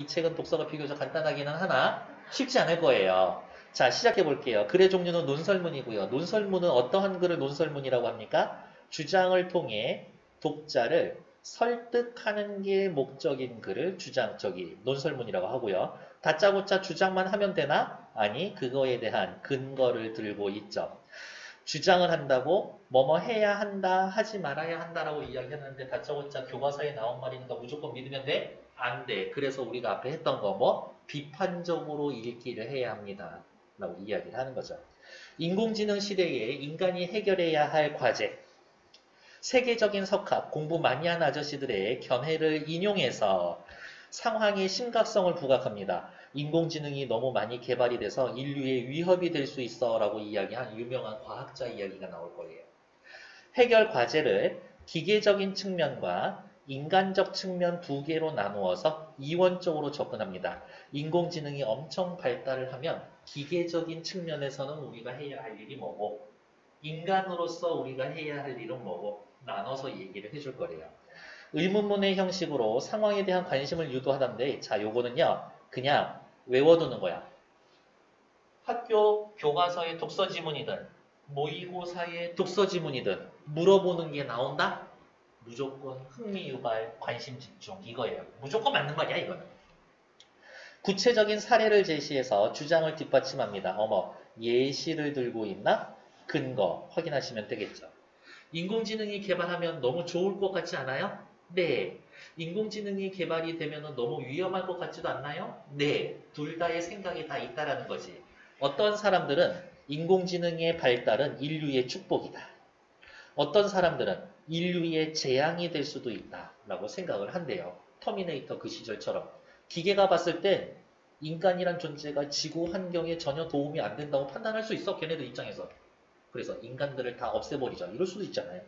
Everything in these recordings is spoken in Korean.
이 책은 독서가 비교적 간단하기는 하나 쉽지 않을 거예요. 자, 시작해 볼게요. 글의 종류는 논설문이고요. 논설문은 어떠한 글을 논설문이라고 합니까? 주장을 통해 독자를 설득하는 게 목적인 글을 주장, 저기, 논설문이라고 하고요. 다짜고짜 주장만 하면 되나? 아니, 그거에 대한 근거를 들고 있죠. 주장을 한다고 뭐뭐 해야 한다, 하지 말아야 한다라고 이야기했는데 다짜고짜 교과서에 나온 말이니까 무조건 믿으면 돼? 안 돼. 그래서 우리가 앞에 했던 거 뭐? 비판적으로 읽기를 해야 합니다. 라고 이야기를 하는 거죠. 인공지능 시대에 인간이 해결해야 할 과제. 세계적인 석학, 공부 많이 한 아저씨들의 견해를 인용해서 상황의 심각성을 부각합니다. 인공지능이 너무 많이 개발이 돼서 인류의 위협이 될 수 있어 라고 이야기한 유명한 과학자 이야기가 나올 거예요. 해결 과제를 기계적인 측면과 인간적 측면 두 개로 나누어서 이원적으로 접근합니다. 인공지능이 엄청 발달을 하면 기계적인 측면에서는 우리가 해야 할 일이 뭐고 인간으로서 우리가 해야 할 일은 뭐고 나눠서 얘기를 해줄 거래요. 의문문의 형식으로 상황에 대한 관심을 유도하던데 자 요거는요 그냥 외워두는 거야. 학교 교과서의 독서 지문이든 모의고사의 독서 지문이든 물어보는 게 나온다? 무조건 흥미 유발, 관심 집중 이거예요. 무조건 맞는 말이야 이거는. 구체적인 사례를 제시해서 주장을 뒷받침합니다. 어머 예시를 들고 있나? 근거 확인하시면 되겠죠. 인공지능이 개발하면 너무 좋을 것 같지 않아요? 네. 인공지능이 개발이 되면 너무 위험할 것 같지도 않나요? 네. 둘 다의 생각이 다 있다라는 거지. 어떤 사람들은 인공지능의 발달은 인류의 축복이다. 어떤 사람들은 인류의 재앙이 될 수도 있다라고 생각을 한대요. 터미네이터 그 시절처럼. 기계가 봤을 때 인간이란 존재가 지구 환경에 전혀 도움이 안 된다고 판단할 수 있어. 걔네들 입장에서. 그래서 인간들을 다 없애버리자. 이럴 수도 있잖아요.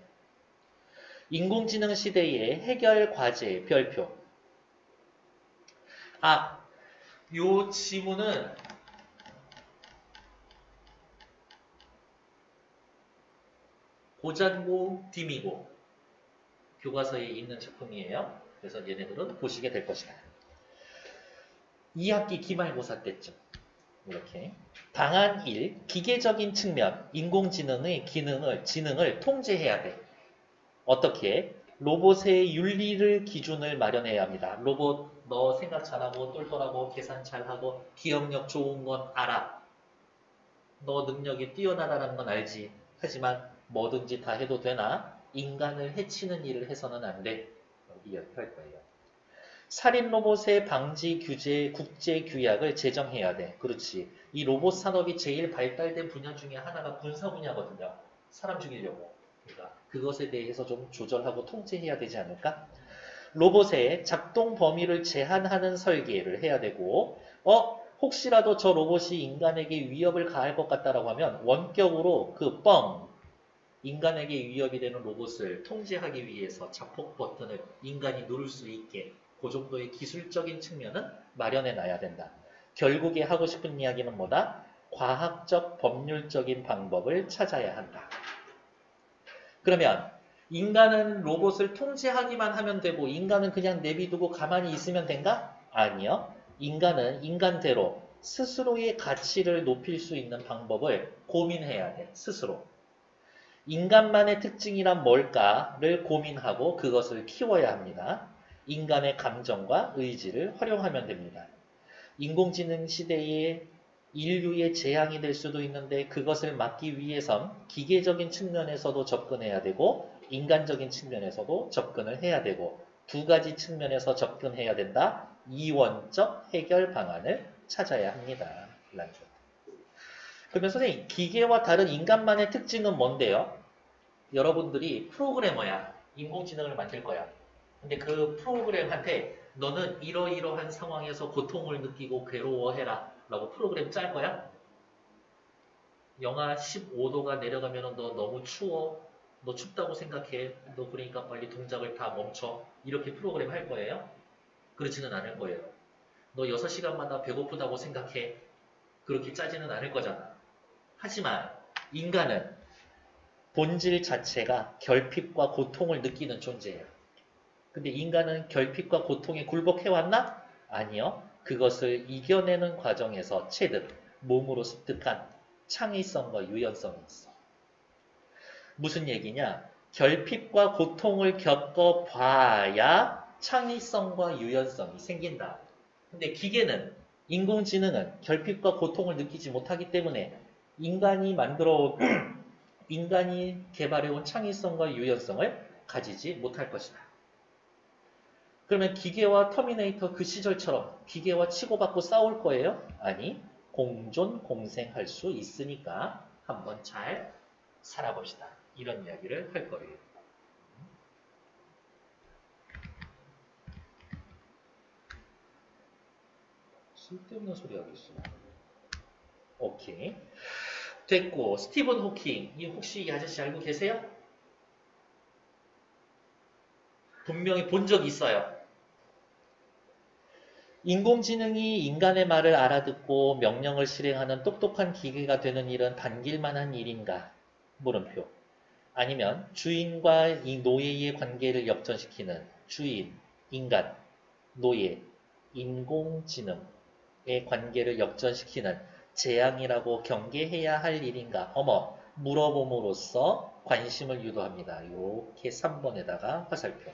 인공지능 시대의 해결 과제 별표. 아, 요 지문은 고잔고 디미고 교과서에 있는 작품이에요. 그래서 얘네들은 보시게 될 것이다. 2학기 기말고사 때쯤 이렇게 방안 1. 기계적인 측면 인공지능의 기능을 지능을 통제해야 돼. 어떻게? 로봇의 윤리를 기준을 마련해야 합니다. 로봇 너 생각 잘하고 똘똘하고 계산 잘하고 기억력 좋은 건 알아. 너 능력이 뛰어나다는 건 알지. 하지만 뭐든지 다 해도 되나? 인간을 해치는 일을 해서는 안 돼. 이야기할 거예요. 살인 로봇의 방지 규제 국제 규약을 제정해야 돼. 그렇지. 이 로봇 산업이 제일 발달된 분야 중에 하나가 군사 분야거든요. 사람 죽이려고. 그러니까 그것에 대해서 좀 조절하고 통제해야 되지 않을까? 로봇의 작동 범위를 제한하는 설계를 해야 되고, 어? 혹시라도 저 로봇이 인간에게 위협을 가할 것 같다라고 하면 원격으로 그 뻥, 인간에게 위협이 되는 로봇을 통제하기 위해서 자폭 버튼을 인간이 누를 수 있게 그 정도의 기술적인 측면은 마련해 놔야 된다. 결국에 하고 싶은 이야기는 뭐다? 과학적 법률적인 방법을 찾아야 한다. 그러면 인간은 로봇을 통제하기만 하면 되고 인간은 그냥 내비두고 가만히 있으면 된가? 아니요. 인간은 인간대로 스스로의 가치를 높일 수 있는 방법을 고민해야 돼. 스스로. 인간만의 특징이란 뭘까를 고민하고 그것을 키워야 합니다. 인간의 감정과 의지를 활용하면 됩니다. 인공지능 시대에 인류의 재앙이 될 수도 있는데 그것을 막기 위해선 기계적인 측면에서도 접근해야 되고 인간적인 측면에서도 접근을 해야 되고 두 가지 측면에서 접근해야 된다. 이원적 해결 방안을 찾아야 합니다. 라죠. 그러면 선생님 기계와 다른 인간만의 특징은 뭔데요? 여러분들이 프로그래머야. 인공지능을 만들 거야. 근데 그 프로그램한테 너는 이러이러한 상황에서 고통을 느끼고 괴로워해라. 라고 프로그램 짤 거야? 영하 15도가 내려가면 너 너무 추워. 너 춥다고 생각해. 너 그러니까 빨리 동작을 다 멈춰. 이렇게 프로그램 할 거예요? 그렇지는 않을 거예요. 너 6시간마다 배고프다고 생각해. 그렇게 짜지는 않을 거잖아. 하지만 인간은 본질 자체가 결핍과 고통을 느끼는 존재예요. 근데 인간은 결핍과 고통에 굴복해왔나? 아니요. 그것을 이겨내는 과정에서 체득, 몸으로 습득한 창의성과 유연성이 있어. 무슨 얘기냐? 결핍과 고통을 겪어봐야 창의성과 유연성이 생긴다. 근데 기계는, 인공지능은 결핍과 고통을 느끼지 못하기 때문에 인간이 만들어, 인간이 개발해온 창의성과 유연성을 가지지 못할 것이다. 그러면 기계와 터미네이터 그 시절처럼 기계와 치고받고 싸울 거예요? 아니, 공존, 공생할 수 있으니까 한번 잘 살아봅시다. 이런 이야기를 할 거예요. 쓸데없는 소리 하고 있어. 오케이. 됐고, 스티븐 호킹. 이 혹시 이 아저씨 알고 계세요? 분명히 본적 있어요. 인공지능이 인간의 말을 알아듣고 명령을 실행하는 똑똑한 기계가 되는 일은 반길만한 일인가? 물음표. 아니면 주인과 이 노예의 관계를 역전시키는 주인, 인간, 노예, 인공지능의 관계를 역전시키는 재앙이라고 경계해야 할 일인가? 어머, 물어봄으로써 관심을 유도합니다. 이렇게 3번에다가 화살표.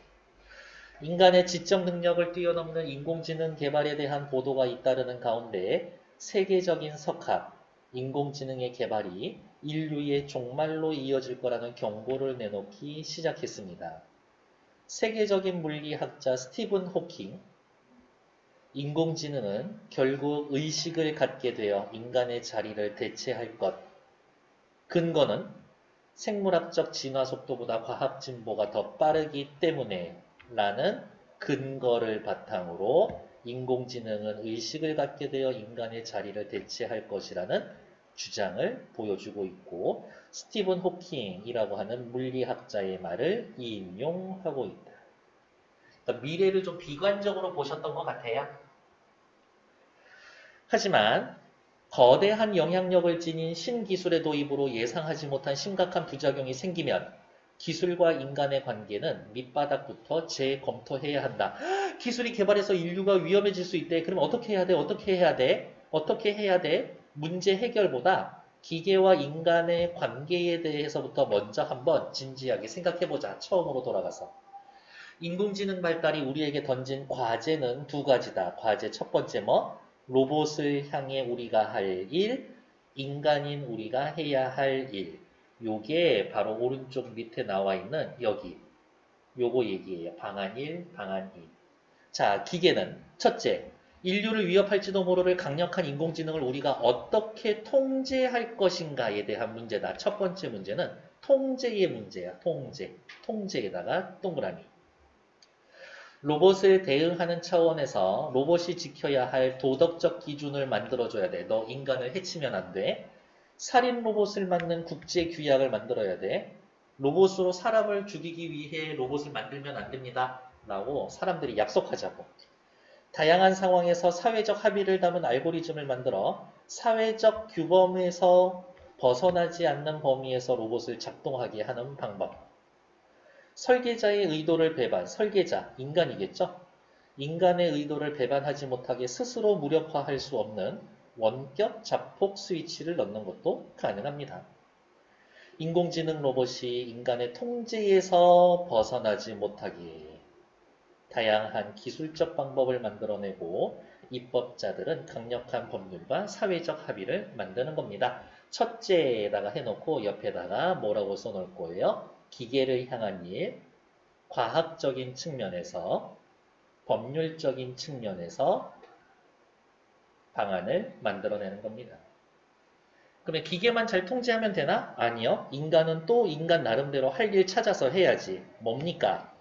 인간의 지적 능력을 뛰어넘는 인공지능 개발에 대한 보도가 잇따르는 가운데 세계적인 석학, 인공지능의 개발이 인류의 종말로 이어질 거라는 경고를 내놓기 시작했습니다. 세계적인 물리학자 스티븐 호킹, 인공지능은 결국 의식을 갖게 되어 인간의 자리를 대체할 것. 근거는 생물학적 진화 속도보다 과학 진보가 더 빠르기 때문에 라는 근거를 바탕으로 인공지능은 의식을 갖게 되어 인간의 자리를 대체할 것이라는 주장을 보여주고 있고 스티븐 호킹이라고 하는 물리학자의 말을 인용하고 있다. 그러니까 미래를 좀 비관적으로 보셨던 것 같아요. 하지만 거대한 영향력을 지닌 신기술의 도입으로 예상하지 못한 심각한 부작용이 생기면 기술과 인간의 관계는 밑바닥부터 재검토해야 한다. 기술이 개발해서 인류가 위험해질 수 있대. 그럼 어떻게 해야 돼? 어떻게 해야 돼? 어떻게 해야 돼? 문제 해결보다 기계와 인간의 관계에 대해서부터 먼저 한번 진지하게 생각해보자. 처음으로 돌아가서. 인공지능 발달이 우리에게 던진 과제는 두 가지다. 과제 첫 번째 뭐? 로봇을 향해 우리가 할 일, 인간인 우리가 해야 할 일. 요게 바로 오른쪽 밑에 나와 있는 여기 요거 얘기예요. 방안 1, 방안 2. 자, 기계는 첫째, 인류를 위협할지도 모를 강력한 인공지능을 우리가 어떻게 통제할 것인가에 대한 문제다. 첫 번째 문제는 통제의 문제야. 통제. 통제에다가 동그라미. 로봇을 대응하는 차원에서 로봇이 지켜야 할 도덕적 기준을 만들어줘야 돼. 너 인간을 해치면 안 돼. 살인 로봇을 맞는 국제 규약을 만들어야 돼. 로봇으로 사람을 죽이기 위해 로봇을 만들면 안 됩니다. 라고 사람들이 약속하자고. 다양한 상황에서 사회적 합의를 담은 알고리즘을 만들어 사회적 규범에서 벗어나지 않는 범위에서 로봇을 작동하게 하는 방법. 설계자의 의도를 배반, 설계자, 인간이겠죠? 인간의 의도를 배반하지 못하게 스스로 무력화할 수 없는 원격 자폭 스위치를 넣는 것도 가능합니다. 인공지능 로봇이 인간의 통제에서 벗어나지 못하게 다양한 기술적 방법을 만들어내고 입법자들은 강력한 법률과 사회적 합의를 만드는 겁니다. 첫째에다가 해놓고 옆에다가 뭐라고 써놓을 거예요? 기계를 향한 일, 과학적인 측면에서, 법률적인 측면에서 방안을 만들어내는 겁니다. 그러면 기계만 잘 통제하면 되나? 아니요. 인간은 또 인간 나름대로 할 일 찾아서 해야지. 뭡니까?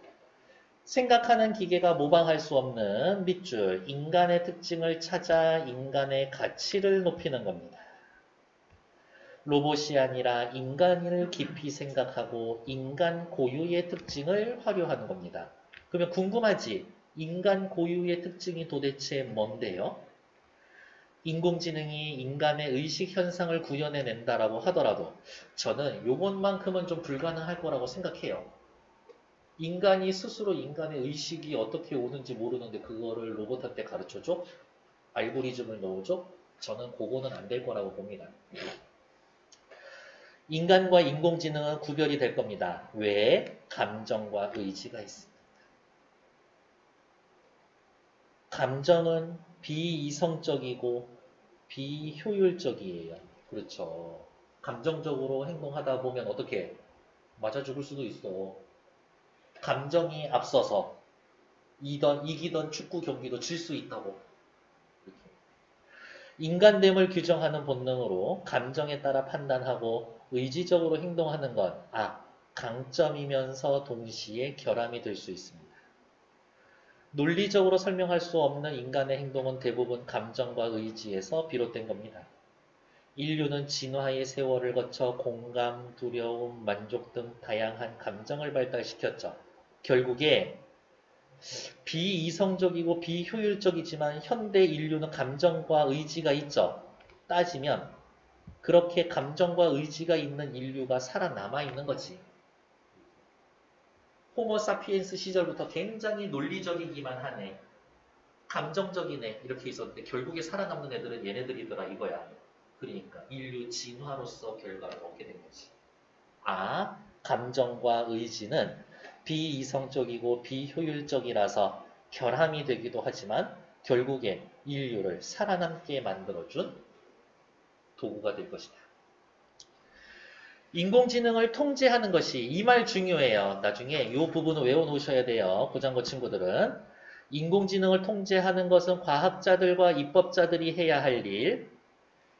생각하는 기계가 모방할 수 없는 밑줄, 인간의 특징을 찾아 인간의 가치를 높이는 겁니다. 로봇이 아니라 인간을 깊이 생각하고 인간 고유의 특징을 활용하는 겁니다. 그러면 궁금하지? 인간 고유의 특징이 도대체 뭔데요? 인공지능이 인간의 의식 현상을 구현해낸다라고 하더라도 저는 요것만큼은 좀 불가능할 거라고 생각해요. 인간이 스스로 인간의 의식이 어떻게 오는지 모르는데 그거를 로봇한테 가르쳐 가르쳐줘? 알고리즘을 넣어줘? 저는 그거는 안 될 거라고 봅니다. 인간과 인공지능은 구별이 될 겁니다. 왜? 감정과 의지가 있습니다. 감정은 비이성적이고 비효율적이에요. 그렇죠. 감정적으로 행동하다 보면 어떻게 맞아 죽을 수도 있어. 감정이 앞서서 이던 이기던 축구 경기도 질 수 있다고. 인간됨을 규정하는 본능으로 감정에 따라 판단하고 의지적으로 행동하는 건 아, 강점이면서 동시에 결함이 될 수 있습니다. 논리적으로 설명할 수 없는 인간의 행동은 대부분 감정과 의지에서 비롯된 겁니다. 인류는 진화의 세월을 거쳐 공감, 두려움, 만족 등 다양한 감정을 발달시켰죠. 결국에 비이성적이고 비효율적이지만 현대 인류는 감정과 의지가 있죠. 따지면 그렇게 감정과 의지가 있는 인류가 살아남아 있는 거지. 호모 사피엔스 시절부터 굉장히 논리적이기만 하네. 감정적이네. 이렇게 있었는데 결국에 살아남는 애들은 얘네들이더라 이거야. 그러니까 인류 진화로서 결과를 얻게 된 거지. 아, 감정과 의지는 비이성적이고 비효율적이라서 결함이 되기도 하지만 결국에 인류를 살아남게 만들어준 도구가 될 것이다. 인공지능을 통제하는 것이 이 말 중요해요. 나중에 이 부분을 외워놓으셔야 돼요. 고장고 친구들은. 인공지능을 통제하는 것은 과학자들과 입법자들이 해야 할 일.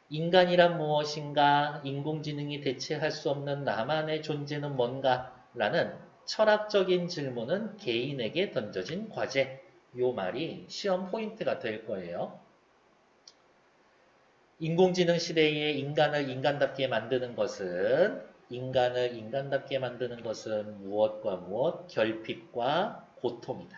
인간이란 무엇인가? 인공지능이 대체할 수 없는 나만의 존재는 뭔가? 라는 철학적인 질문은 개인에게 던져진 과제. 요 말이 시험 포인트가 될 거예요. 인공지능 시대에 인간을 인간답게 만드는 것은 인간을 인간답게 만드는 것은 무엇과 무엇? 결핍과 고통이다.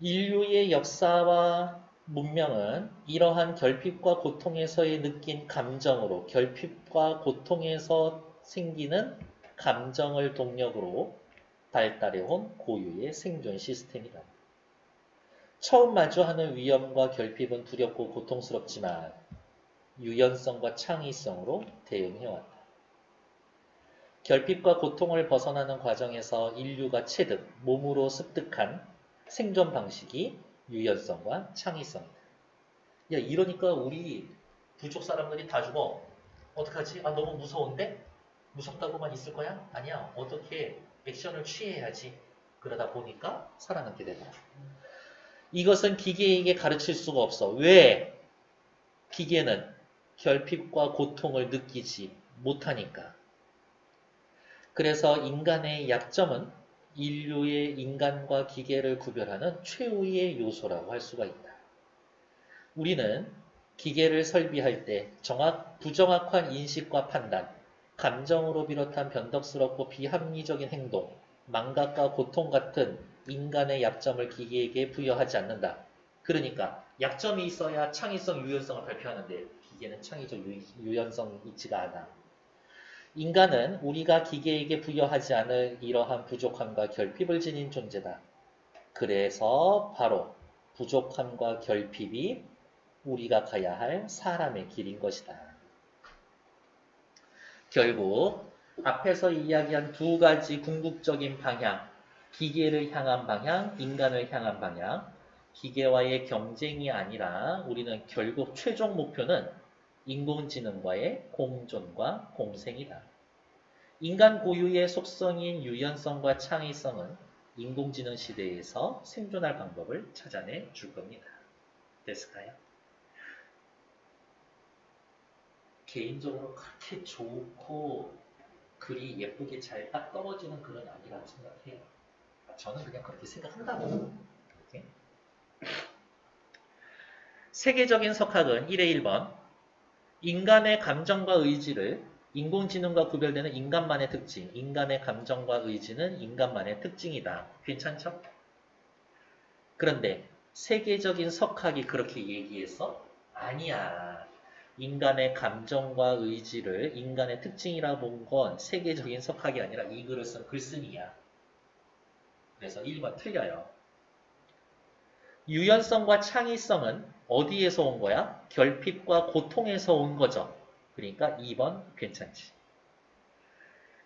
인류의 역사와 문명은 이러한 결핍과 고통에서의 느낀 감정으로 결핍과 고통에서 생기는 감정을 동력으로 발달해온 고유의 생존 시스템이다. 처음 마주하는 위험과 결핍은 두렵고 고통스럽지만 유연성과 창의성으로 대응해왔다. 결핍과 고통을 벗어나는 과정에서 인류가 체득, 몸으로 습득한 생존 방식이 유연성과 창의성이다. 야, 이러니까 우리 부족 사람들이 다 죽어. 어떡하지? 아, 너무 무서운데? 무섭다고만 있을 거야? 아니야. 어떻게 액션을 취해야지. 그러다 보니까 살아남게 되다. 이것은 기계에게 가르칠 수가 없어. 왜? 기계는 결핍과 고통을 느끼지 못하니까. 그래서 인간의 약점은 인류의 인간과 기계를 구별하는 최후의 요소라고 할 수가 있다. 우리는 기계를 설비할 때 정확, 부정확한 인식과 판단, 감정으로 비롯한 변덕스럽고 비합리적인 행동, 망각과 고통 같은 인간의 약점을 기계에게 부여하지 않는다. 그러니까 약점이 있어야 창의성, 유연성을 발표하는데 기계는 창의적 유, 연성이 있지가 않아. 인간은 우리가 기계에게 부여하지 않을 이러한 부족함과 결핍을 지닌 존재다. 그래서 바로 부족함과 결핍이 우리가 가야 할 사람의 길인 것이다. 결국 앞에서 이야기한 두 가지 궁극적인 방향, 기계를 향한 방향, 인간을 향한 방향, 기계와의 경쟁이 아니라 우리는 결국 최종 목표는 인공지능과의 공존과 공생이다. 인간 고유의 속성인 유연성과 창의성은 인공지능 시대에서 생존할 방법을 찾아내 줄 겁니다. 됐을까요? 개인적으로 그렇게 좋고 글이 예쁘게 잘 딱 떨어지는 글은 아니라고 생각해요. 저는 그냥 그렇게 생각한다고. 세계적인 석학은 1의 1번 인간의 감정과 의지를 인공지능과 구별되는 인간만의 특징, 인간의 감정과 의지는 인간만의 특징이다. 괜찮죠? 그런데 세계적인 석학이 그렇게 얘기해서 아니야. 인간의 감정과 의지를 인간의 특징이라 본 건 세계적인 석학이 아니라 이 글을 쓴 글쓴이야. 그래서 1번 틀려요. 유연성과 창의성은 어디에서 온 거야? 결핍과 고통에서 온 거죠. 그러니까 2번 괜찮지.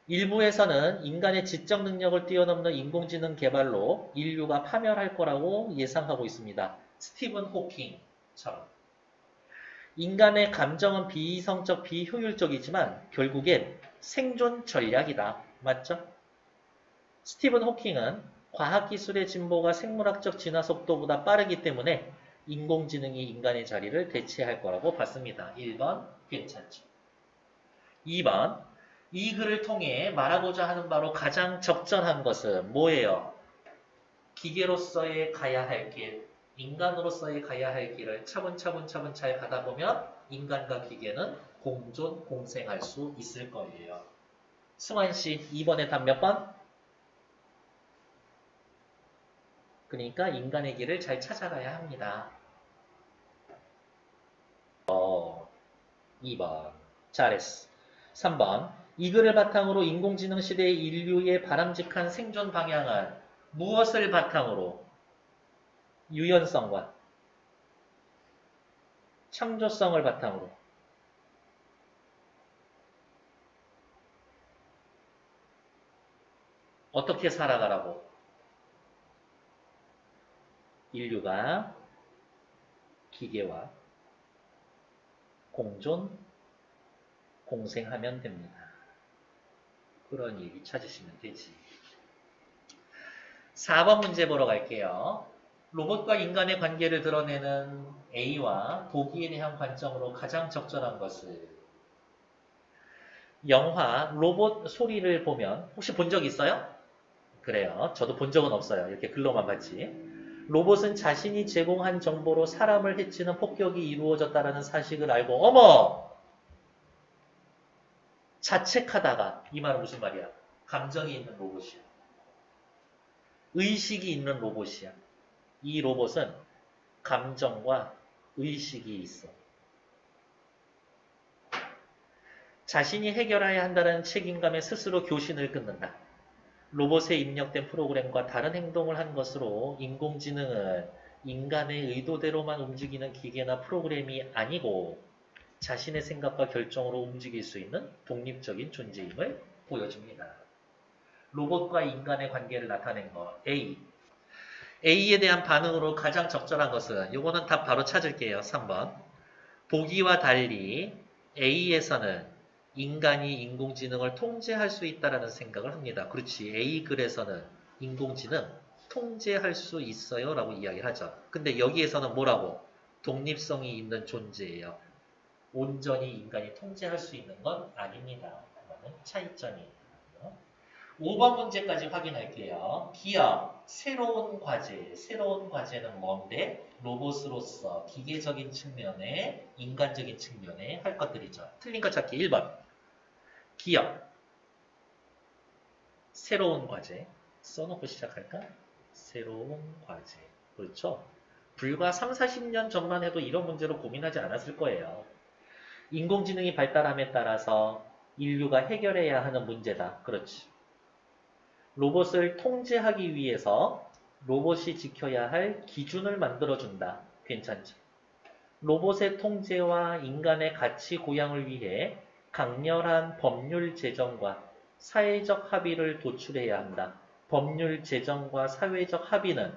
일부에서는 인간의 지적 능력을 뛰어넘는 인공지능 개발로 인류가 파멸할 거라고 예상하고 있습니다. 스티븐 호킹처럼. 인간의 감정은 비이성적, 비효율적이지만 결국엔 생존 전략이다. 맞죠? 스티븐 호킹은 과학기술의 진보가 생물학적 진화 속도보다 빠르기 때문에 인공지능이 인간의 자리를 대체할 거라고 봤습니다. 1번 괜찮죠. 2번 이 글을 통해 말하고자 하는 바로 가장 적절한 것은 뭐예요? 기계로서의 가야 할 길, 인간으로서의 가야 할 길을 차분차분 차분 잘 가다 보면 인간과 기계는 공존, 공생할 수 있을 거예요. 승환 씨, 2번에 답 몇 번? 그러니까 인간의 길을 잘 찾아가야 합니다. 어, 2번. 잘했어. 3번. 이 글을 바탕으로 인공지능 시대의 인류의 바람직한 생존 방향은 무엇을 바탕으로? 유연성과 창조성을 바탕으로 어떻게 살아가라고? 인류가 기계와 공존, 공생하면 됩니다. 그런 얘기 찾으시면 되지. 4번 문제 보러 갈게요. 로봇과 인간의 관계를 드러내는 A와 보기에 대한 관점으로 가장 적절한 것을 영화 로봇 소리를 보면 혹시 본 적 있어요? 그래요. 저도 본 적은 없어요. 이렇게 글로만 봤지. 로봇은 자신이 제공한 정보로 사람을 해치는 폭격이 이루어졌다는 사실을 알고 어머! 자책하다가 이 말은 무슨 말이야? 감정이 있는 로봇이야. 의식이 있는 로봇이야. 이 로봇은 감정과 의식이 있어. 자신이 해결해야 한다는 책임감에 스스로 교신을 끊는다. 로봇에 입력된 프로그램과 다른 행동을 한 것으로 인공지능은 인간의 의도대로만 움직이는 기계나 프로그램이 아니고 자신의 생각과 결정으로 움직일 수 있는 독립적인 존재임을 보여줍니다. 로봇과 인간의 관계를 나타낸 거 A. A에 대한 반응으로 가장 적절한 것은 이거는 답 바로 찾을게요. 3번. 보기와 달리 A에서는 인간이 인공지능을 통제할 수 있다는 생각을 합니다. 그렇지. A 글에서는 인공지능 통제할 수 있어요 라고 이야기를 하죠. 근데 여기에서는 뭐라고? 독립성이 있는 존재예요. 온전히 인간이 통제할 수 있는 건 아닙니다. 그거는 차이점이에요. 5번 문제까지 확인할게요. 기업, 새로운 과제. 새로운 과제는 뭔데? 로봇으로서 기계적인 측면에, 인간적인 측면에 할 것들이죠. 틀린 거 찾기 1번. 기업, 새로운 과제. 써놓고 시작할까? 새로운 과제. 그렇죠? 불과 3, 40년 전만 해도 이런 문제로 고민하지 않았을 거예요. 인공지능이 발달함에 따라서 인류가 해결해야 하는 문제다. 그렇지. 로봇을 통제하기 위해서 로봇이 지켜야 할 기준을 만들어준다. 괜찮죠. 로봇의 통제와 인간의 가치 고양을 위해 강렬한 법률 제정과 사회적 합의를 도출해야 한다. 법률 제정과 사회적 합의는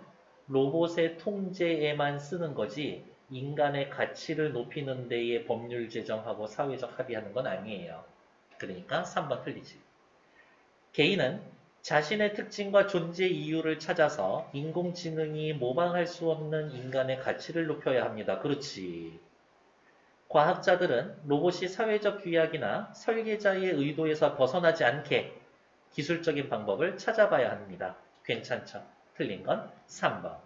로봇의 통제에만 쓰는 거지 인간의 가치를 높이는 데에 법률 제정하고 사회적 합의하는 건 아니에요. 그러니까 3번 틀리지. 개인은 자신의 특징과 존재 이유를 찾아서 인공지능이 모방할 수 없는 인간의 가치를 높여야 합니다. 그렇지. 과학자들은 로봇이 사회적 규약이나 설계자의 의도에서 벗어나지 않게 기술적인 방법을 찾아봐야 합니다. 괜찮죠? 틀린 건 3번.